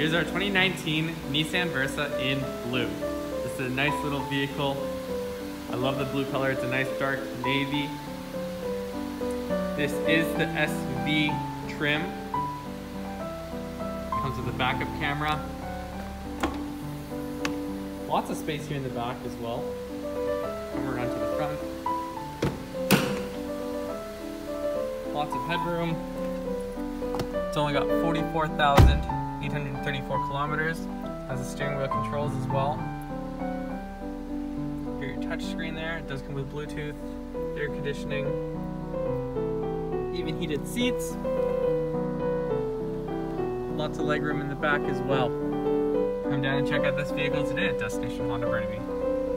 Here's our 2019 Nissan Versa in blue. This is a nice little vehicle. I love the blue color. It's a nice dark navy. This is the SV trim. Comes with a backup camera. Lots of space here in the back as well. Come around to the front. Lots of headroom. It's only got 44,834 kilometers. Has the steering wheel controls as well. Your touch screen there. It does come with Bluetooth, air conditioning, even heated seats. Lots of legroom in the back as well. Come down and check out this vehicle today at Destination Honda Burnaby.